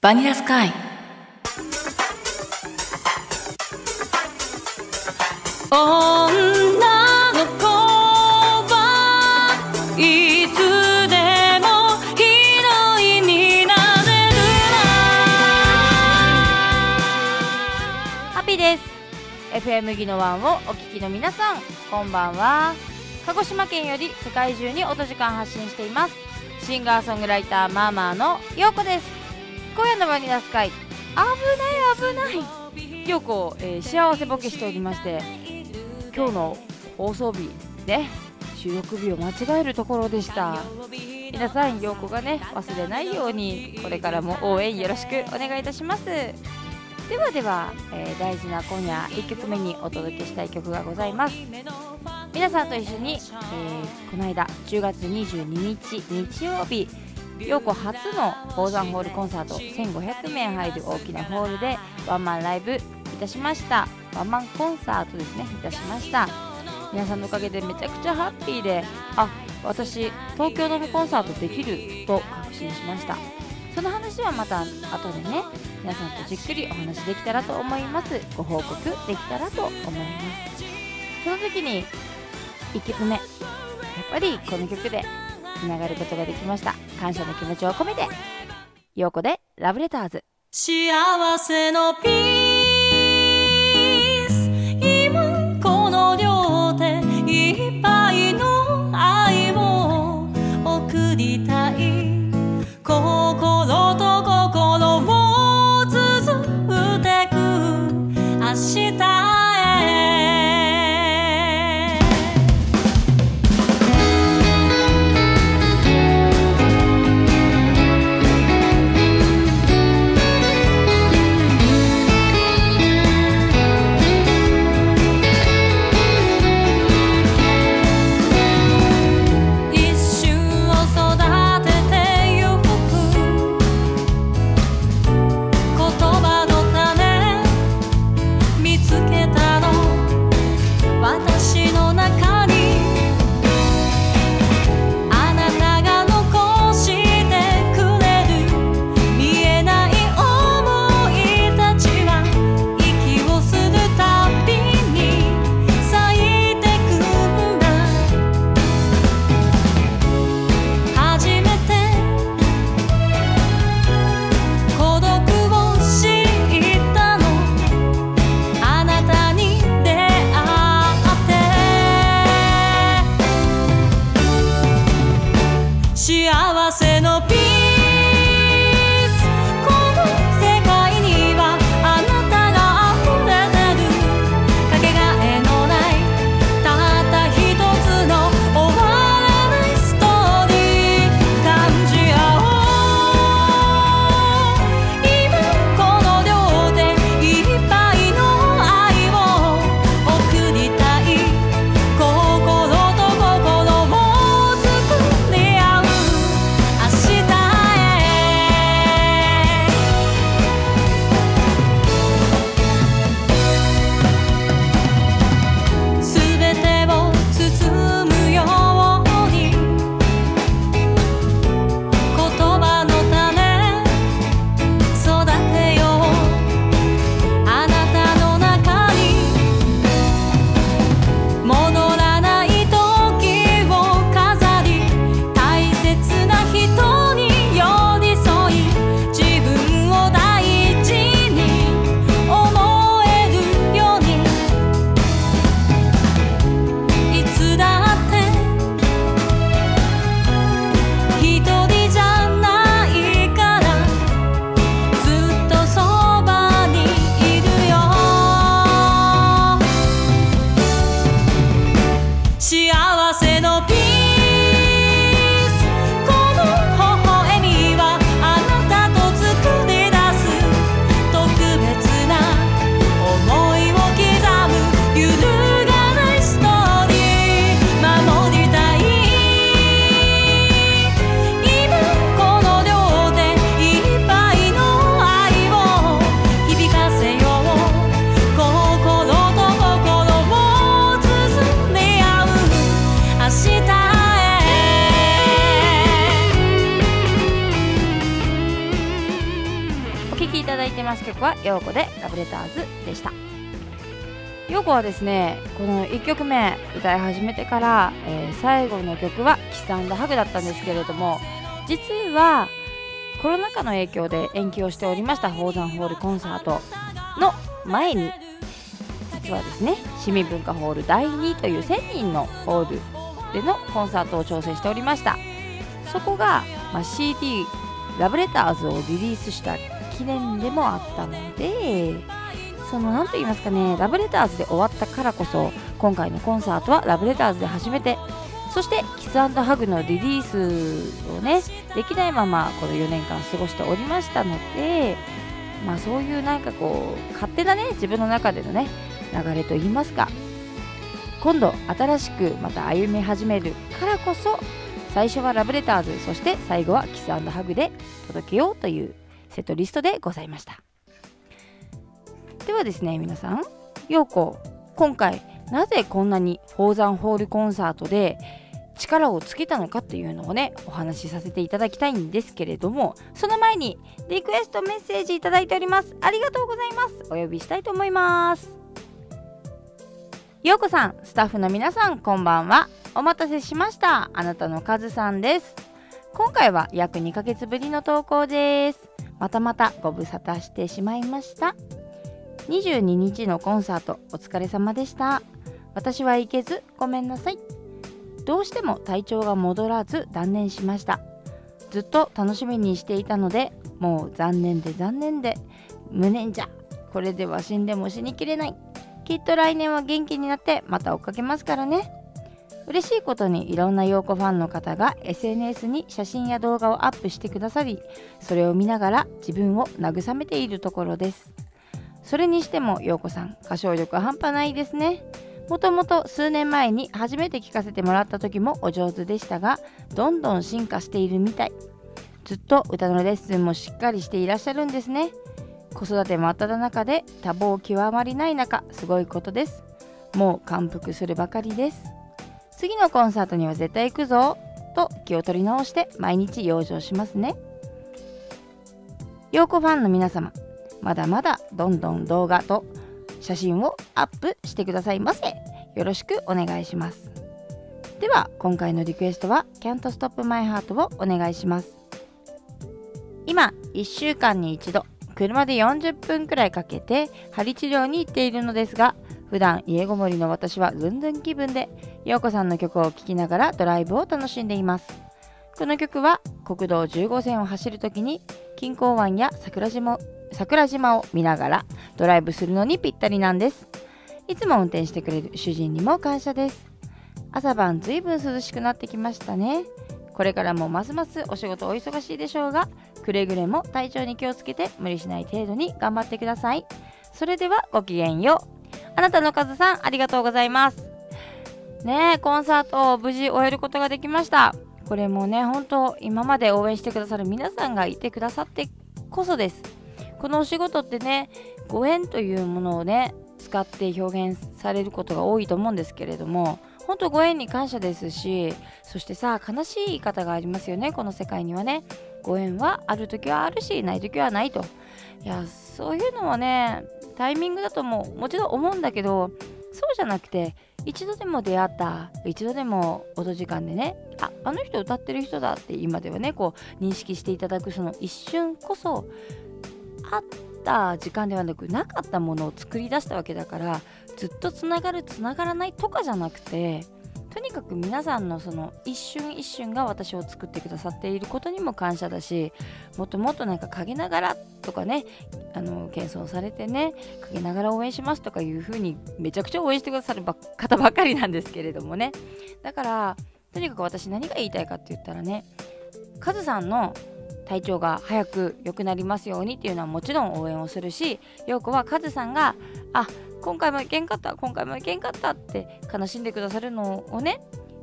バニラスカイ。女の子はいつでもヒロインになれるな。ハッピーです。FM ギノワンをお聞きの皆さんこんばんは。鹿児島県より世界中に音時間発信しています。シンガーソングライターマーマーのようこです。今夜のバニラスカイ。危ない危ない。ようこ、えー幸せボケしておりまして今日の放送日ね収録日を間違えるところでした。皆さんようこがね忘れないようにこれからも応援よろしくお願いいたします。ではでは、えー大事な今夜1曲目にお届けしたい曲がございます。皆さんと一緒に、えーこの間10月22日日曜日陽子初の宝山ホールコンサート1500名入る大きなホールでワンマンライブいたしました。ワンマンコンサートですねいたしました。皆さんのおかげでめちゃくちゃハッピーであ私東京ドームコンサートできると確信しました。その話はまた後でね皆さんとじっくりお話できたらと思います。ご報告できたらと思います。その時に1曲目。やっぱりこの曲でつながることができました。感謝の気持ちを込めて陽子でラブレターズ。幸せのピー曲は陽子でラブレターズでした。陽子はですねこの1曲目歌い始めてから、えー、最後の曲は「キスハグ」だったんですけれども実はコロナ禍の影響で延期をしておりました宝山ホールコンサートの前に実はですね市民文化ホール第2という1000人のホールでのコンサートを挑戦しておりました。そこが、まあ、CD ラブレターズをリリースした記念でもあったのでその何と言いますかねラブレターズで終わったからこそ今回のコンサートはラブレターズで初めてそしてキスハグのリリースをねできないままこの4年間過ごしておりましたのでまあそういうなんかこう勝手なね自分の中でのね流れと言いますか今度新しくまた歩み始めるからこそ最初はラブレターズそして最後はキスハグで届けようというセットリストでございました。ではですね皆さん陽子今回なぜこんなに宝山ホールコンサートで力をつけたのかっていうのをねお話しさせていただきたいんですけれどもその前にリクエストメッセージいただいております。ありがとうございます。お呼びしたいと思います。ようこさんスタッフの皆さんこんばんは。お待たせしました。あなたのカズさんです。今回は約2ヶ月ぶりの投稿です。またまたご無沙汰してしまいました。22日のコンサートお疲れ様でした。私は行けずごめんなさい。どうしても体調が戻らず断念しました。ずっと楽しみにしていたのでもう残念で残念で無念じゃ。これでは死んでも死にきれない。きっと来年は元気になってまた追っかけますからね。嬉しいことにいろんな陽子ファンの方が SNS に写真や動画をアップしてくださりそれを見ながら自分を慰めているところです。それにしても陽子さん歌唱力半端ないですね。もともと数年前に初めて聴かせてもらった時もお上手でしたがどんどん進化しているみたい。ずっと歌のレッスンもしっかりしていらっしゃるんですね。子育て真っ只中で多忙極まりない中すごいことです。もう感服するばかりです。次のコンサートには絶対行くぞ。と気を取り直して毎日養生しますね。陽子ファンの皆様まだまだどんどん動画と写真をアップしてくださいませ。よろしくお願いします。では今回のリクエストは Can't Stop My Heart をお願いします。今1週間に一度車で40分くらいかけて針治療に行っているのですが普段家ごもりの私はずんずん気分で陽子さんの曲を聴きながらドライブを楽しんでいます。この曲は国道15線を走るときに錦江湾や桜島桜島を見ながらドライブするのにぴったりなんです。いつも運転してくれる主人にも感謝です。朝晩ずいぶん涼しくなってきましたね。これからもますますお仕事お忙しいでしょうがくれぐれも体調に気をつけて無理しない程度に頑張ってください。それではごきげんよう。あなたの数さん、ありがとうございます。ねえ、コンサートを無事終えることができました。これもね、本当今まで応援してくださる皆さんがいてくださってこそです。このお仕事ってね、ご縁というものをね、使って表現されることが多いと思うんですけれども、本当ご縁に感謝ですし、そしてさ、悲しい言い方がありますよね、この世界にはね。ご縁はある時はあるし、ない時はないと。いや、そういうのはね、タイミングだとももちろん思うんだけどそうじゃなくて一度でも出会った一度でも音時間でねああの人歌ってる人だって今ではねこう認識していただくその一瞬こそあった時間ではなくなかったものを作り出したわけだからずっとつながるつながらないとかじゃなくてとにかく皆さんのその一瞬一瞬が私を作ってくださっていることにも感謝だしもっともっとなんか陰ながらとかねあの謙遜されてね陰ながら応援しますとかいう風にめちゃくちゃ応援してくださる方ばっかりなんですけれどもね。だからとにかく私何が言いたいかって言ったらねカズさんの体調が早く良くなりますようにっていうのはもちろん応援をするし陽子はカズさんがあ今回も行けんかった今回も行けんかったって悲しんでくださるのをね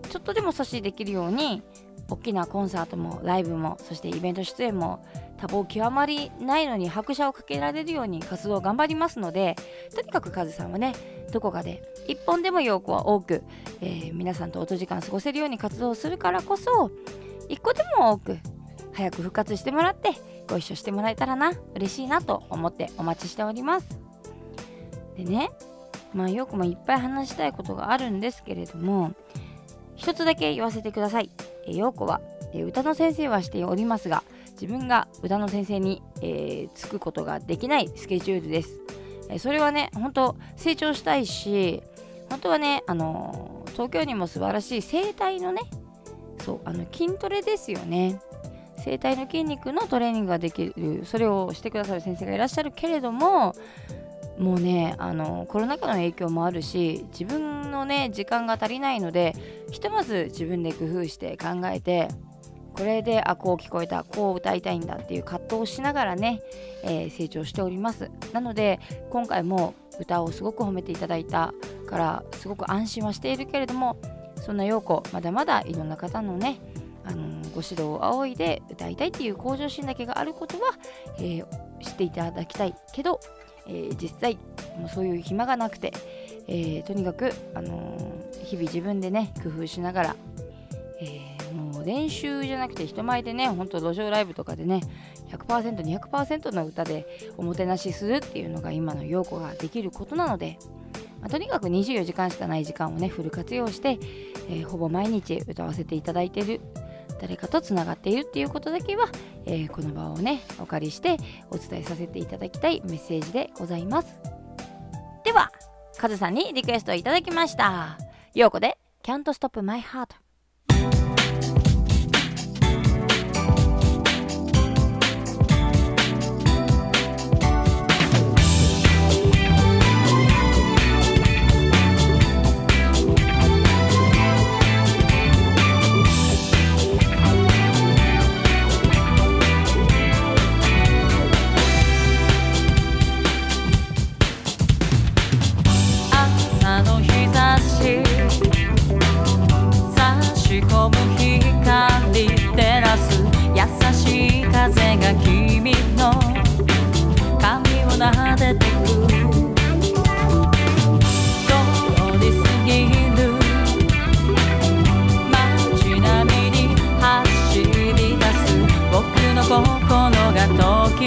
ちょっとでも阻止できるように大きなコンサートもライブもそしてイベント出演も多忙極まりないのに拍車をかけられるように活動を頑張りますのでとにかくカズさんはねどこかで1本でも陽子は多く、えー、皆さんと音時間過ごせるように活動するからこそ1個でも多く早く復活してもらってご一緒してもらえたらな嬉しいなと思ってお待ちしております。でねまあよくもいっぱい話したいことがあるんですけれども一つだけ言わせてください。えー陽子は、えー歌の先生はしておりますが自分が歌の先生に、えーつくことができないスケジュールです、えーそれはね本当成長したいし本当はねあのー東京にも素晴らしい整体のねそうあの筋トレですよね。整体の筋肉のトレーニングができるそれをしてくださる先生がいらっしゃるけれどももうねあのコロナ禍の影響もあるし自分のね時間が足りないのでひとまず自分で工夫して考えてこれであこう聞こえたこう歌いたいんだっていう葛藤をしながらね、えー成長しております。なので今回も歌をすごく褒めていただいたからすごく安心はしているけれどもそんな陽子まだまだいろんな方のねあのご指導を仰いで歌いたいっていう向上心だけがあることは、えー知っていただきたいけど、えー実際もうそういう暇がなくて、えーとにかく、あのー日々自分でね工夫しながら、えもう練習じゃなくて人前でねほんと路上ライブとかでね 100%200% の歌でおもてなしするっていうのが今の陽子ができることなので、まあとにかく24時間しかない時間をねフル活用して、えほぼ毎日歌わせていただいてる誰かとつながっているっていうことだけは、えーこの場をねお借りしてお伝えさせていただきたいメッセージでございます。ではカズさんにリクエストいただきました。ようこで Can't Stop My Heart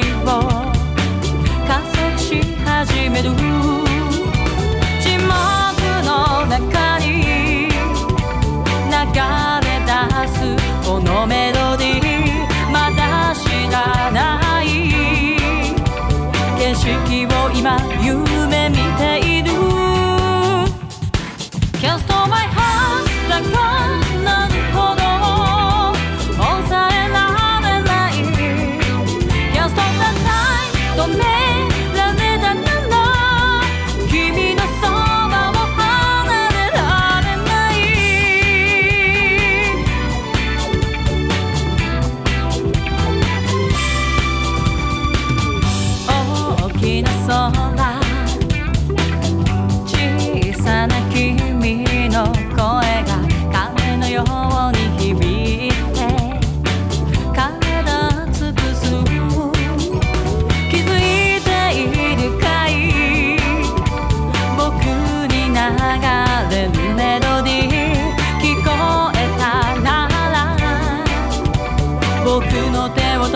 時を加速し始める。沈黙の中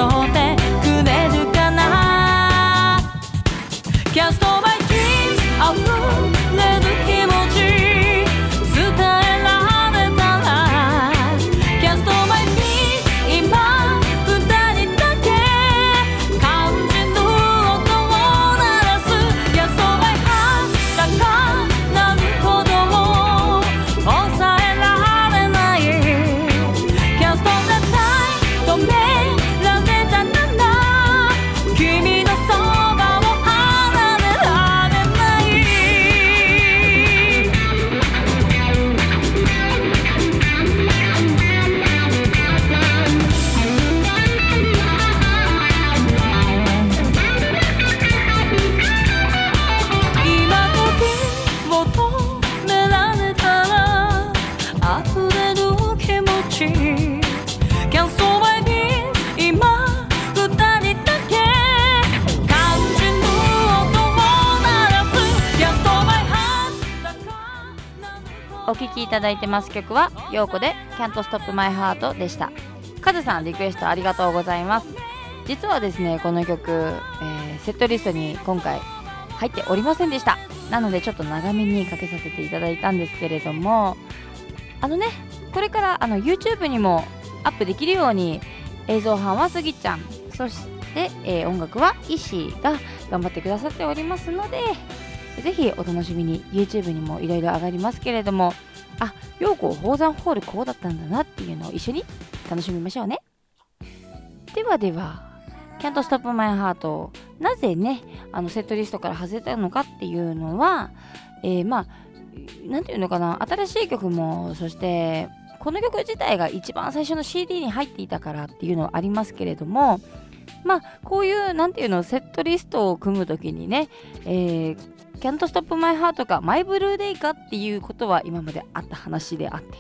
の聴きいただいてます曲は陽子で Can't Stop My Heart でした。カズさんリクエストありがとうございます。実はですねこの曲、えー、セットリストに今回入っておりませんでした。なのでちょっと長めにかけさせていただいたんですけれどもあのねこれからあの YouTube にもアップできるように映像班はスギちゃん。そして、えー、音楽は石が頑張ってくださっておりますのでぜひお楽しみに。YouTube にもいろいろ上がりますけれども。あ陽子宝山ホールこうだったんだなっていうのを一緒に楽しみましょうね。ではではキャントストップマイハートなぜねあのセットリストから外れたのかっていうのは、えー、まあ何て言うのかな新しい曲もそしてこの曲自体が一番最初の CD に入っていたからっていうのはありますけれどもまあこういう何て言うのセットリストを組む時にね、えー、キャントストップマイハートかマイブルーデイかっていうことは今まであった話であって。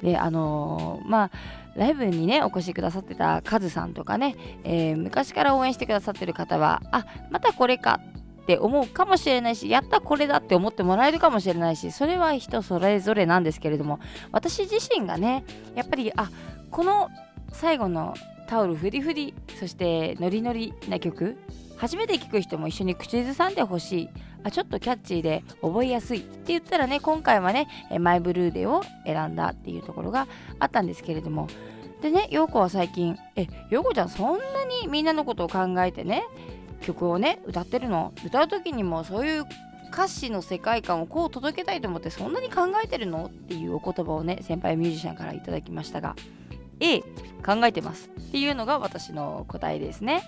であのー、まあライブにねお越しくださってたカズさんとかね、えー、昔から応援してくださってる方はあまたこれかって思うかもしれないしやったこれだって思ってもらえるかもしれないしそれは人それぞれなんですけれども私自身がねやっぱりあこの最後のタオルフリフリそしてノリノリな曲初めて聴く人も一緒に口ずさんでほしい。あちょっとキャッチーで覚えやすいって言ったらね今回はねマイブルーデーを選んだっていうところがあったんですけれども。でね陽子は最近え陽子ちゃんそんなにみんなのことを考えてね曲をね歌ってるの？歌う時にもそういう歌詞の世界観をこう届けたいと思ってそんなに考えてるの？っていうお言葉をね先輩ミュージシャンからいただきましたが A 考えてますっていうのが私の答えですね。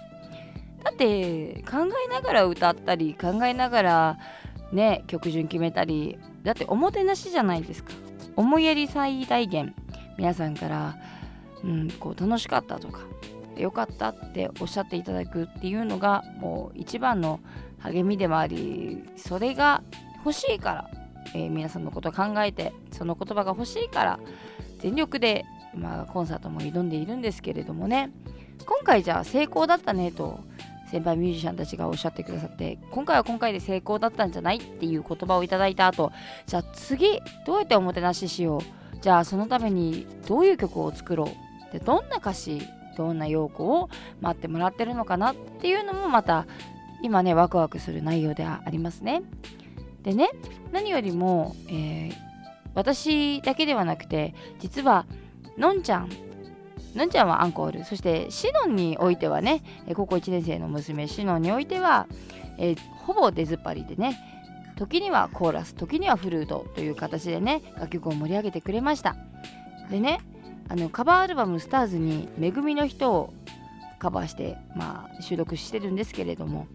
だって考えながら歌ったり考えながらね曲順決めたりだっておもてなしじゃないですか。思いやり最大限皆さんから、うん、こう楽しかったとか良かったっておっしゃっていただくっていうのがもう一番の励みでもありそれが欲しいから、えー、皆さんのことを考えてその言葉が欲しいから全力で、まあ、コンサートも挑んでいるんですけれどもね。今回じゃあ成功だったねと先輩ミュージシャンたちがおっしゃってくださって今回は今回で成功だったんじゃないっていう言葉をいただいた後じゃあ次どうやっておもてなししよう？じゃあそのためにどういう曲を作ろう？でどんな歌詞どんな陽子を待ってもらってるのかなっていうのもまた今ねワクワクする内容ではありますね。でね何よりも、えー、私だけではなくて実はのんちゃんのんちゃんはアンコール。そしてシノンにおいてはね高校1年生の娘シノンにおいては、え、ほぼ出ずっぱりでね時にはコーラス時にはフルートという形でね楽曲を盛り上げてくれました。でねあのカバーアルバム「スターズに「めぐみの人」をカバーして、まあ、収録してるんですけれども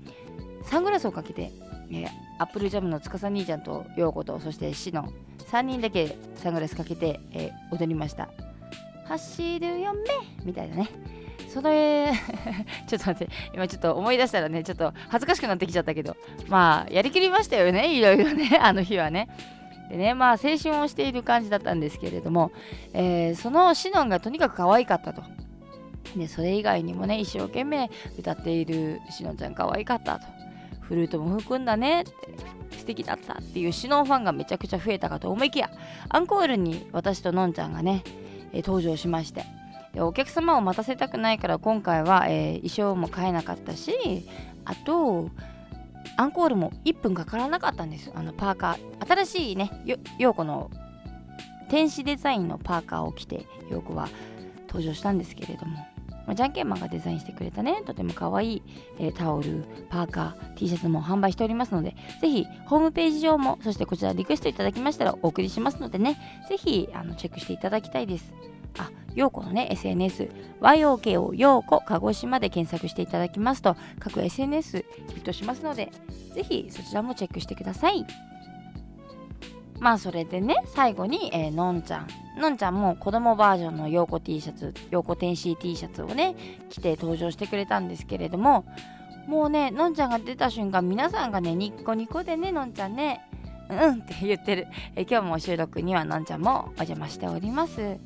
サングラスをかけて、えー、アップルジャムの司兄ちゃんと陽子とそしてシノン3人だけサングラスかけて、えー、踊りました。走るよめみたいなね。それ ちょっと待って今ちょっと思い出したらねちょっと恥ずかしくなってきちゃったけどまあやりきりましたよねいろいろね あの日はね。でねまあ青春をしている感じだったんですけれども、えー、そのシノンがとにかく可愛かったと。でそれ以外にもね一生懸命歌っているシノンちゃん可愛かったと。フルートも吹くんだねって素敵だったっていうシノンファンがめちゃくちゃ増えたかと思いきやアンコールに私とのんちゃんがね、え、登場しまして。お客様を待たせたくないから今回は、えー、衣装も買えなかったしあとアンコールも1分かからなかったんです。あのパーカー。新しいね陽子の天使デザインのパーカーを着て陽子は登場したんですけれども、まあ、じゃんけんマンがデザインしてくれたね。とても可愛い、えー、タオルパーカー T シャツも販売しておりますのでぜひホームページ上もそしてこちらリクエストいただきましたらお送りしますのでね。ぜひあのチェックしていただきたいです。あ、陽子のね、SNS、YOKO 陽子鹿児島で検索していただきますと、各 SNS ヒットしますので、ぜひそちらもチェックしてください。まあそれでね、最後に、えー、のんちゃん。のんちゃんも子供バージョンの陽子 T シャツ、陽子天使 T シャツをね、着て登場してくれたんですけれども、もうね、のんちゃんが出た瞬間、皆さんがね、ニッコニコでね、のんちゃんね、うんって言ってる。え今日も収録にはのんちゃんもお邪魔しております。で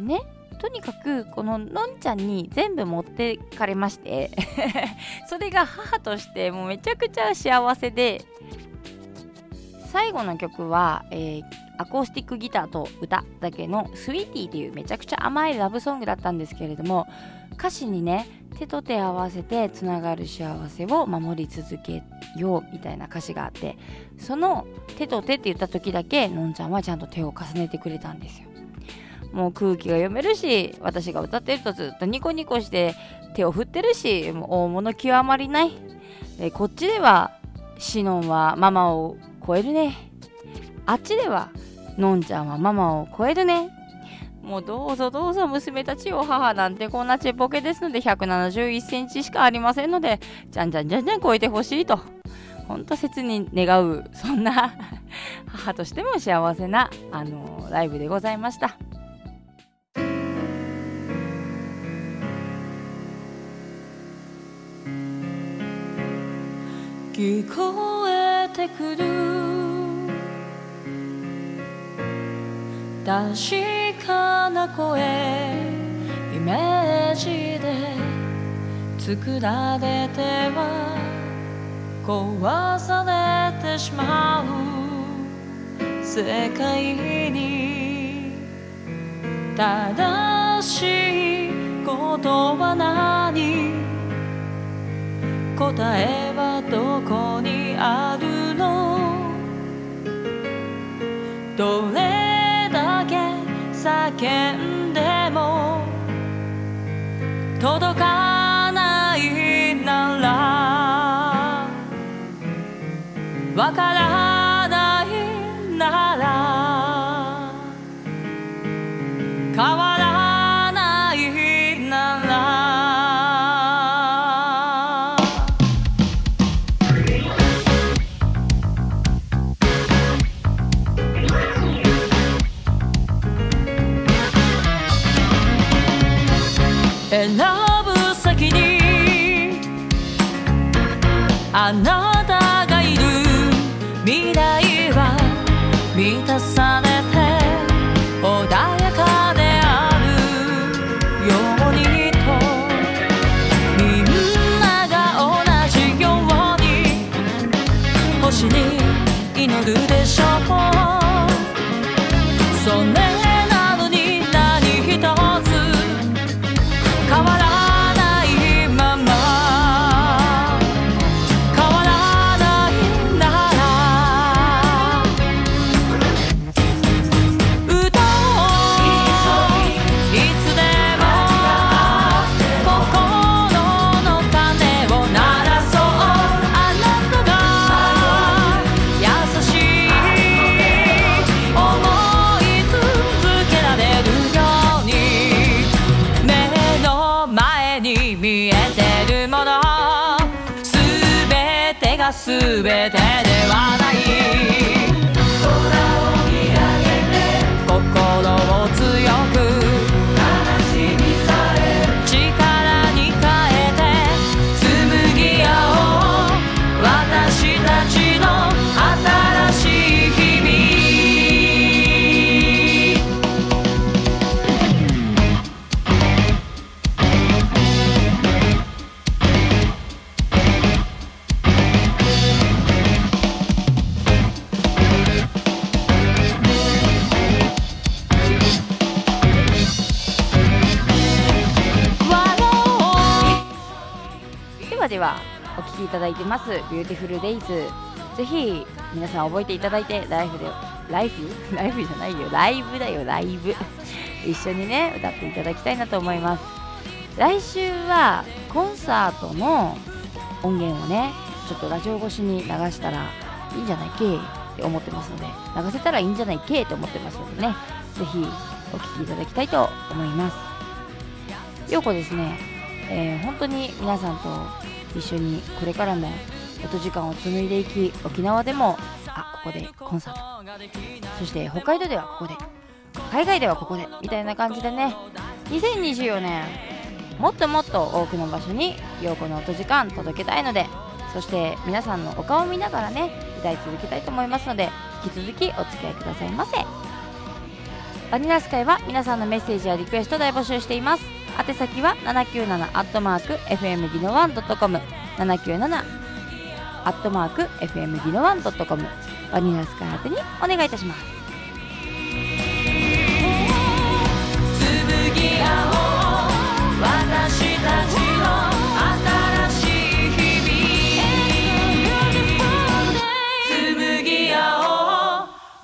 ねとにかくこののんちゃんに全部持ってかれまして それが母としてもうめちゃくちゃ幸せで最後の曲は、えーアコースティックギターと歌だけの「スイーティー」っていうめちゃくちゃ甘いラブソングだったんですけれども歌詞にね手と手合わせてつながる幸せを守り続けようみたいな歌詞があってその手と手って言った時だけのんちゃんはちゃんと手を重ねてくれたんですよ。もう空気が読めるし私が歌ってるとずっとニコニコして手を振ってるし大物極まりない。でこっちではシノンはママを超えるね。あっちではのんちゃんはママを超えるね。もうどうぞどうぞ娘たちを母なんてこんなちっぽけですので171センチしかありませんのでじゃんじゃんじゃんじゃん超えてほしいと。ほんと切に願うそんな 母としても幸せなあのライブでございました。聞こえてくる。確かな声イメージで作られては壊されてしまう。世界に正しいことは何？答えは叫んでも届かないただいてます「ビューティフルデイズぜひ皆さん覚えていただいてライフでライフ？ライフじゃないよ。ライブだよ。ライブ。一緒にね歌っていただきたいなと思います。来週はコンサートの音源をねちょっとラジオ越しに流したらいいんじゃないけ？って思ってますので流せたらいいんじゃないけ？って思ってますのでねぜひお聴きいただきたいと思います。ようこですね、えー本当に皆さんと一緒にこれからも音時間を紡いでいき沖縄でもあここでコンサート。そして北海道ではここで海外ではここでみたいな感じでね。2024年もっともっと多くの場所に陽子の音時間届けたいのでそして皆さんのお顔を見ながらね歌い続けたいと思いますので引き続きお付き合いくださいませ。バニラスカイは皆さんのメッセージやリクエスト大募集しています。宛先は797アットマーク FM ギノワンドットコム。797アットマーク FM ギノワンドットコム。バニラスカートにお願いいたします。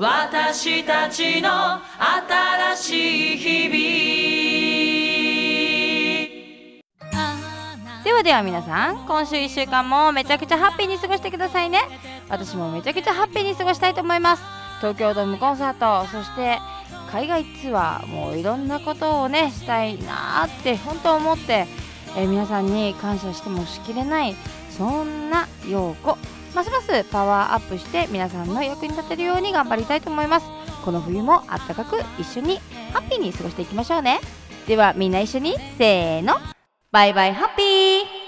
私たちの新しい日々。ではでは皆さん今週1週間もめちゃくちゃハッピーに過ごしてくださいね。私もめちゃくちゃハッピーに過ごしたいと思います。東京ドームコンサートそして海外ツアーもういろんなことをねしたいなーって本当思って、えー皆さんに感謝してもしきれないそんな陽子。ますますパワーアップして皆さんの役に立てるように頑張りたいと思います。この冬もあったかく一緒にハッピーに過ごしていきましょうね。ではみんな一緒にせーの。バイバイハッピー。